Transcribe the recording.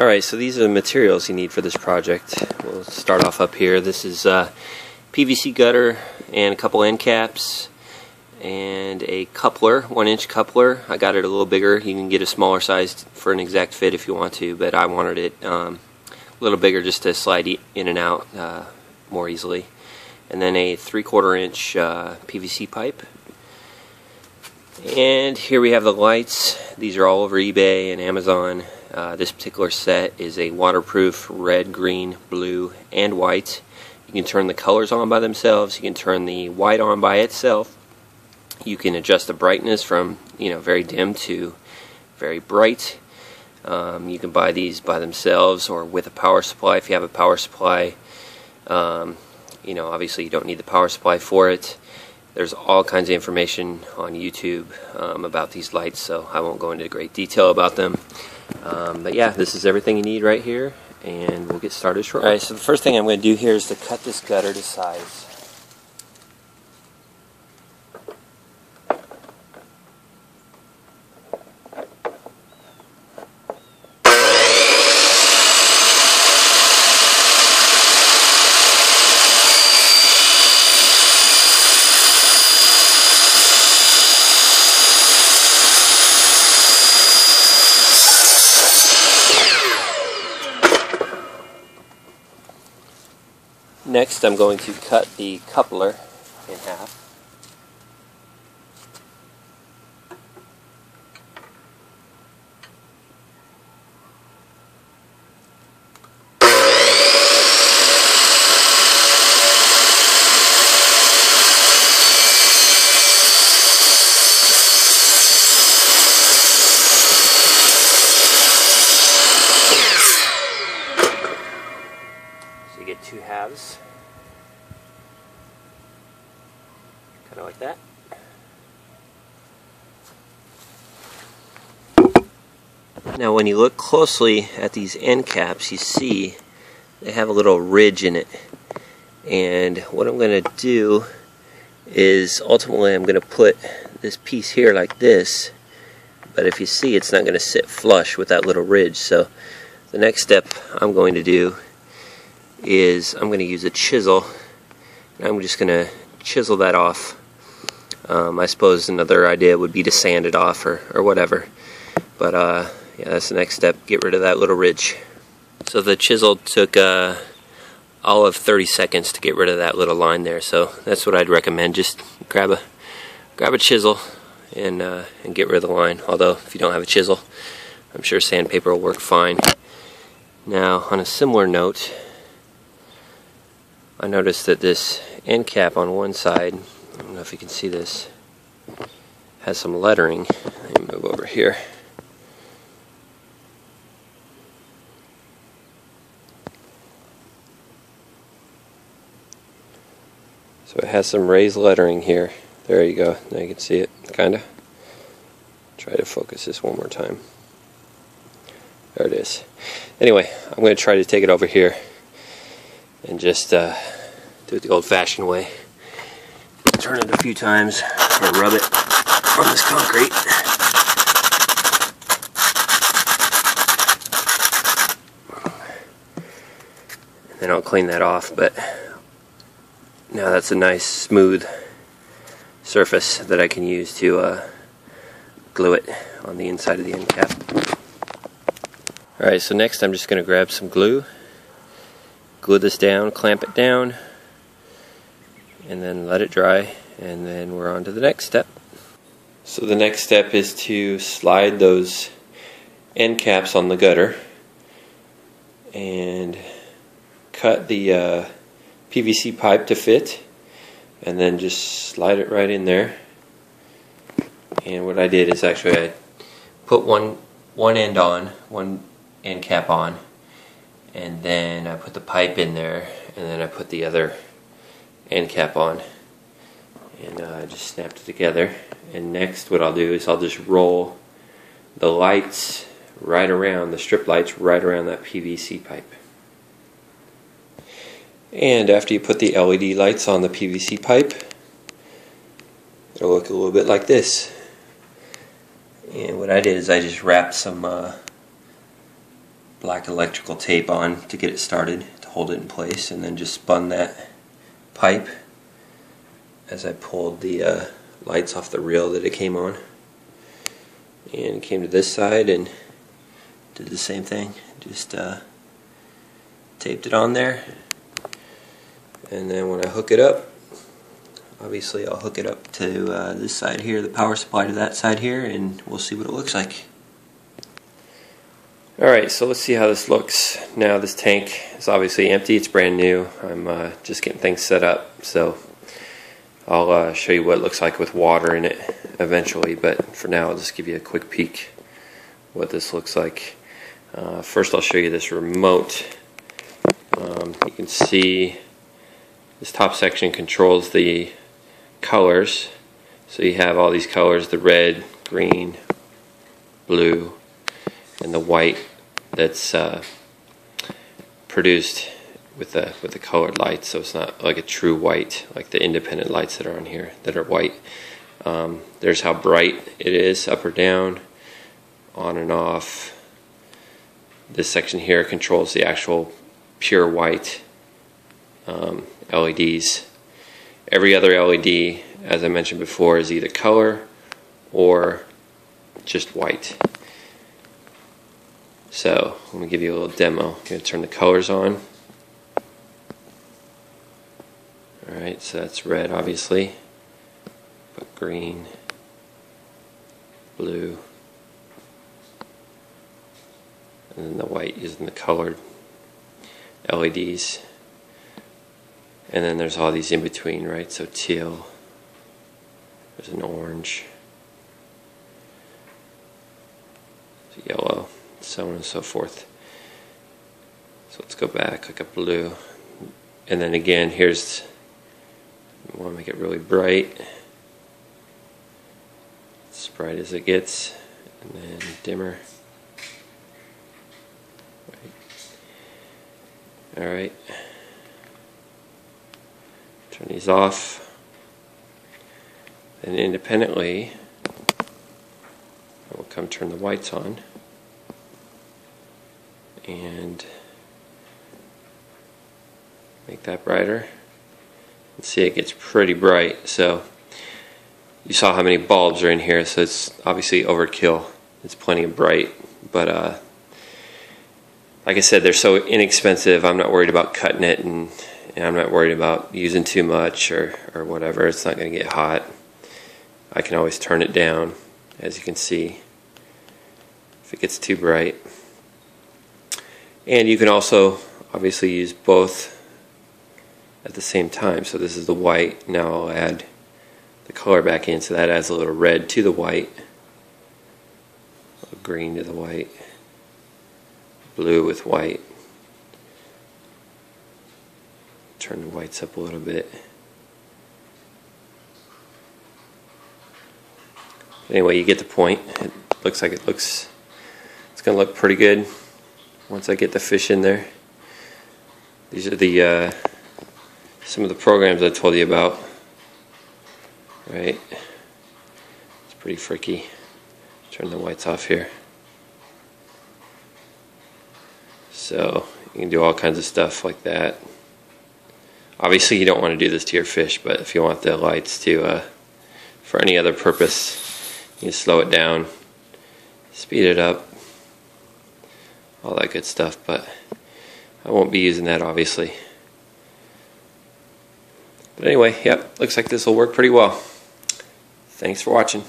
Alright, so these are the materials you need for this project. We'll start off up here. This is uh, PVC gutter and a couple end caps and a coupler, one inch coupler. I got it a little bigger. You can get a smaller size for an exact fit if you want to, but I wanted it um, a little bigger just to slide in and out uh, more easily. And then a three quarter inch uh, PVC pipe. And here we have the lights. These are all over eBay and Amazon. Uh, this particular set is a waterproof red, green, blue, and white. You can turn the colors on by themselves. You can turn the white on by itself. You can adjust the brightness from you know very dim to very bright. Um, you can buy these by themselves or with a power supply if you have a power supply. Um, you know, obviously you don't need the power supply for it. There's all kinds of information on YouTube um, about these lights, so I won't go into great detail about them. Um, but yeah, this is everything you need right here, and we'll get started shortly. Alright, so the first thing I'm going to do here is to cut this gutter to size. Next I'm going to cut the coupler in half. Kind of like that. Now when you look closely at these end caps, you see they have a little ridge in it. And what I'm going to do is ultimately I'm going to put this piece here like this. But if you see, it's not going to sit flush with that little ridge. So the next step I'm going to do is I'm going to use a chisel. I'm just going to chisel that off. Um, I suppose another idea would be to sand it off or, or whatever. But uh, yeah, that's the next step. Get rid of that little ridge. So the chisel took uh, all of 30 seconds to get rid of that little line there. So that's what I'd recommend. Just grab a grab a chisel and uh, and get rid of the line. Although if you don't have a chisel, I'm sure sandpaper will work fine. Now on a similar note, I noticed that this end cap on one side, I don't know if you can see this, has some lettering. Let me move over here. So it has some raised lettering here. There you go. Now you can see it, kind of. Try to focus this one more time. There it is. Anyway, I'm going to try to take it over here and just uh, do it the old-fashioned way. Turn it a few times or rub it on this concrete. Then I'll clean that off, but now that's a nice smooth surface that I can use to uh, glue it on the inside of the end cap. Alright, so next I'm just going to grab some glue glue this down, clamp it down, and then let it dry, and then we're on to the next step. So the next step is to slide those end caps on the gutter and cut the uh, PVC pipe to fit, and then just slide it right in there. And what I did is actually I put one one end on, one end cap on, and then I put the pipe in there and then I put the other end cap on. And uh, just snapped it together. And next what I'll do is I'll just roll the lights right around the strip lights right around that PVC pipe. And after you put the LED lights on the PVC pipe it'll look a little bit like this. And what I did is I just wrapped some uh, black electrical tape on to get it started to hold it in place and then just spun that pipe as I pulled the uh, lights off the reel that it came on. And came to this side and did the same thing. Just uh, taped it on there. And then when I hook it up obviously I'll hook it up to uh, this side here the power supply to that side here and we'll see what it looks like alright so let's see how this looks now this tank is obviously empty it's brand new I'm uh, just getting things set up so I'll uh, show you what it looks like with water in it eventually, but for now I'll just give you a quick peek what this looks like. Uh, first I'll show you this remote. Um, you can see this top section controls the colors. So you have all these colors, the red, green, blue, and the white that's uh, produced with the with the colored lights, so it's not like a true white, like the independent lights that are on here that are white. Um, there's how bright it is, up or down, on and off. This section here controls the actual pure white um, LEDs. Every other LED, as I mentioned before, is either color or just white. So, let me give you a little demo. I'm going to turn the colors on. Alright, so that's red obviously. Put green, blue, and then the white using the colored LEDs. And then there's all these in between, right? So teal, there's an orange, yellow, so on and so forth. So let's go back, like a blue. And then again, here's I want to make it really bright. As bright as it gets. And then dimmer. Alright. Turn these off. And independently, we'll come turn the whites on. And make that brighter. See it gets pretty bright. So you saw how many bulbs are in here so it's obviously overkill. It's plenty of bright but uh, like I said they're so inexpensive I'm not worried about cutting it and, and I'm not worried about using too much or, or whatever. It's not going to get hot. I can always turn it down as you can see if it gets too bright and you can also obviously use both at the same time. So this is the white. Now I'll add the color back in so that adds a little red to the white, green to the white, blue with white. Turn the whites up a little bit. Anyway, you get the point. It looks like it looks, it's going to look pretty good once I get the fish in there. These are the uh, some of the programs I told you about. Right? It's pretty freaky. Turn the whites off here. So you can do all kinds of stuff like that. Obviously you don't want to do this to your fish, but if you want the lights to, uh, for any other purpose, you slow it down, speed it up, all that good stuff, but I won't be using that obviously. But anyway, yep, looks like this will work pretty well. Thanks for watching.